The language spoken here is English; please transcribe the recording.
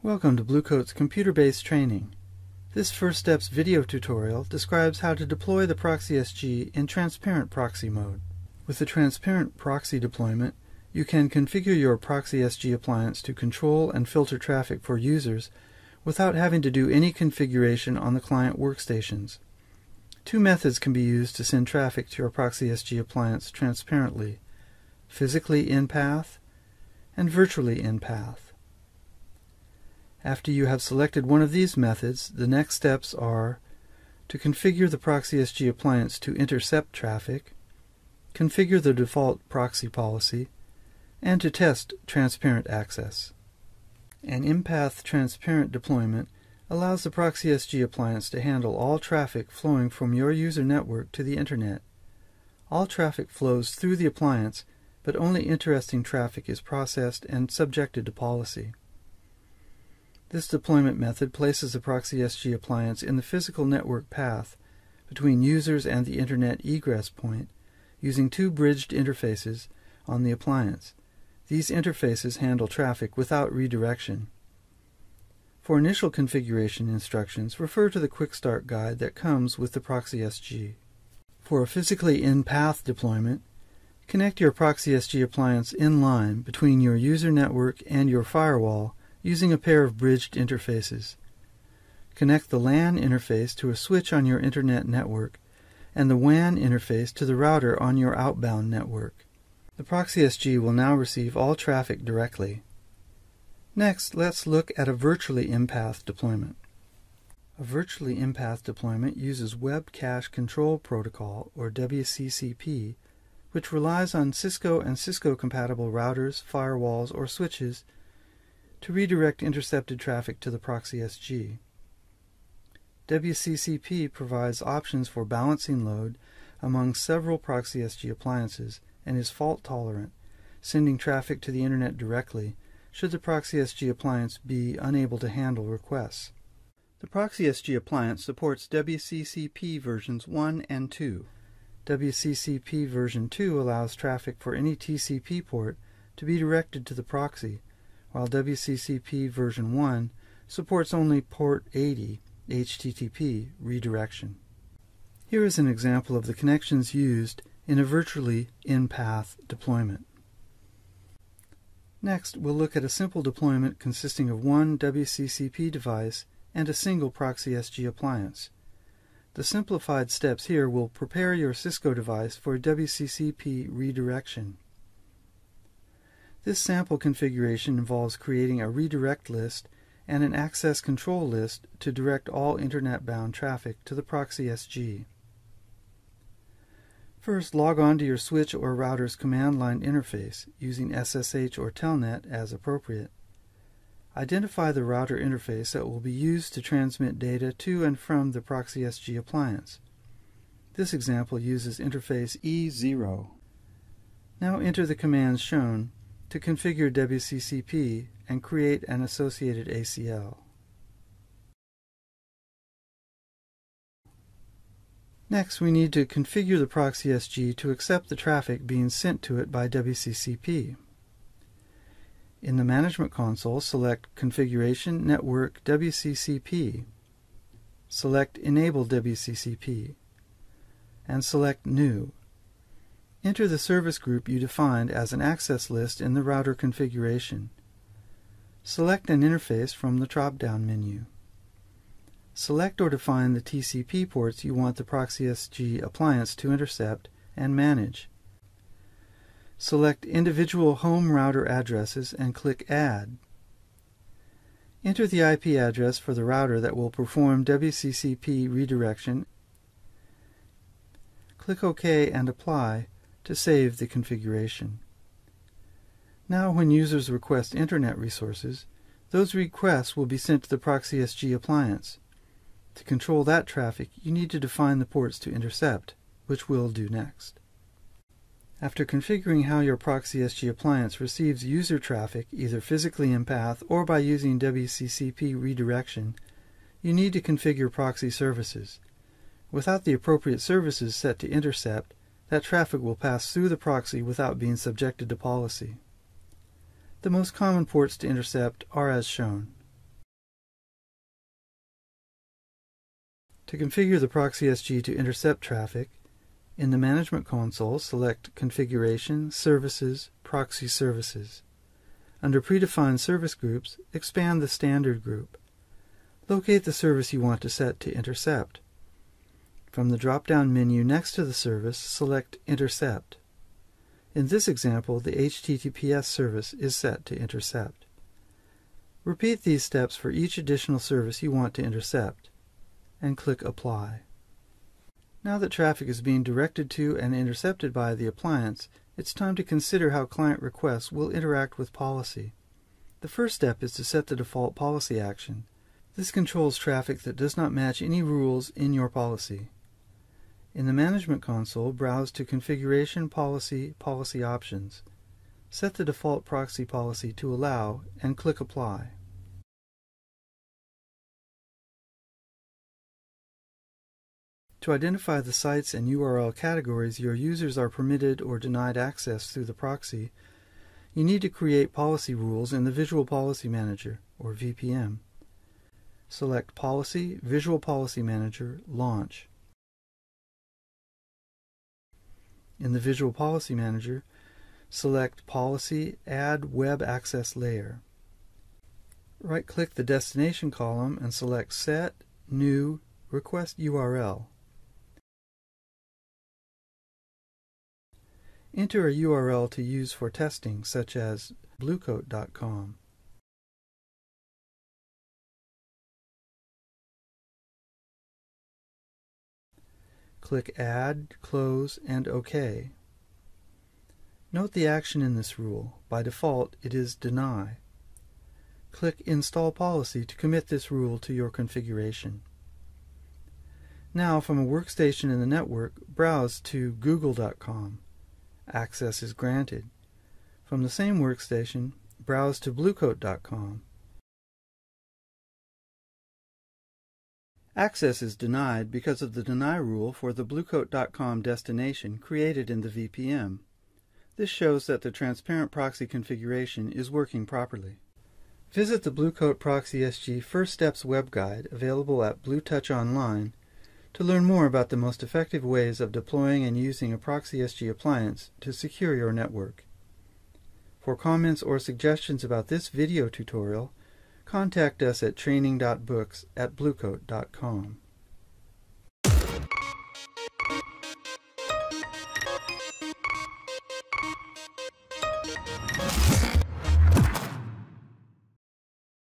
Welcome to Bluecoat's computer-based training. This First Steps video tutorial describes how to deploy the ProxySG in transparent proxy mode. With the transparent proxy deployment, you can configure your ProxySG appliance to control and filter traffic for users without having to do any configuration on the client workstations. Two methods can be used to send traffic to your ProxySG appliance transparently, physically in-path and virtually in-path. After you have selected one of these methods, the next steps are to configure the ProxySG appliance to intercept traffic, configure the default proxy policy, and to test transparent access. An in-path transparent deployment allows the ProxySG appliance to handle all traffic flowing from your user network to the Internet. All traffic flows through the appliance, but only interesting traffic is processed and subjected to policy. This deployment method places the ProxySG appliance in the physical network path between users and the Internet egress point using two bridged interfaces on the appliance. These interfaces handle traffic without redirection. For initial configuration instructions, refer to the Quick Start guide that comes with the ProxySG. For a physically in-path deployment, connect your ProxySG appliance in line between your user network and your firewall using a pair of bridged interfaces. Connect the LAN interface to a switch on your Internet network and the WAN interface to the router on your outbound network. The ProxySG will now receive all traffic directly. Next, let's look at a virtually in-path deployment. A virtually in-path deployment uses Web Cache Control Protocol, or WCCP, which relies on Cisco and Cisco-compatible routers, firewalls, or switches to redirect intercepted traffic to the proxy SG. WCCP provides options for balancing load among several proxy SG appliances and is fault tolerant, sending traffic to the Internet directly should the proxy SG appliance be unable to handle requests. The proxy SG appliance supports WCCP versions 1 and 2. WCCP version 2 allows traffic for any TCP port to be directed to the proxy while WCCP version 1 supports only port 80 HTTP redirection. Here is an example of the connections used in a virtually in-path deployment. Next, we'll look at a simple deployment consisting of one WCCP device and a single ProxySG appliance. The simplified steps here will prepare your Cisco device for WCCP redirection. This sample configuration involves creating a redirect list and an access control list to direct all Internet-bound traffic to the proxy SG. First, log on to your switch or router's command line interface using SSH or Telnet as appropriate. Identify the router interface that will be used to transmit data to and from the proxy SG appliance. This example uses interface E0. Now enter the commands shown to configure WCCP and create an associated ACL. Next, we need to configure the proxy SG to accept the traffic being sent to it by WCCP. In the Management Console, select Configuration Network WCCP, select Enable WCCP, and select New. Enter the service group you defined as an access list in the router configuration. Select an interface from the drop-down menu. Select or define the TCP ports you want the ProxySG appliance to intercept and manage. Select individual home router addresses and click Add. Enter the IP address for the router that will perform WCCP redirection. Click OK and Apply to save the configuration. Now when users request Internet resources, those requests will be sent to the ProxySG appliance. To control that traffic, you need to define the ports to intercept, which we'll do next. After configuring how your ProxySG appliance receives user traffic, either physically in path or by using WCCP redirection, you need to configure proxy services. Without the appropriate services set to intercept, that traffic will pass through the proxy without being subjected to policy. The most common ports to intercept are as shown. To configure the proxy SG to intercept traffic, in the Management Console, select Configuration, Services, Proxy Services. Under Predefined Service Groups, expand the Standard group. Locate the service you want to set to intercept. From the drop-down menu next to the service, select Intercept. In this example, the HTTPS service is set to intercept. Repeat these steps for each additional service you want to intercept and click Apply. Now that traffic is being directed to and intercepted by the appliance, it's time to consider how client requests will interact with policy. The first step is to set the default policy action. This controls traffic that does not match any rules in your policy. In the Management Console, browse to Configuration Policy Policy Options. Set the default proxy policy to Allow and click Apply. To identify the sites and URL categories your users are permitted or denied access through the proxy, you need to create policy rules in the Visual Policy Manager, or VPM. Select Policy, Visual Policy Manager, Launch. In the Visual Policy Manager, select Policy, Add Web Access Layer. Right-click the Destination column and select Set, New, Request URL. Enter a URL to use for testing, such as bluecoat.com. Click Add, Close, and OK. Note the action in this rule. By default, it is Deny. Click Install Policy to commit this rule to your configuration. Now, from a workstation in the network, browse to google.com access is granted. From the same workstation, browse to bluecoat.com. Access is denied because of the deny rule for the bluecoat.com destination created in the VPM. This shows that the transparent proxy configuration is working properly. Visit the Bluecoat Proxy SG First Steps web guide available at BlueTouch Online to learn more about the most effective ways of deploying and using a Proxy SG appliance to secure your network. For comments or suggestions about this video tutorial, contact us at training.books at bluecoat.com.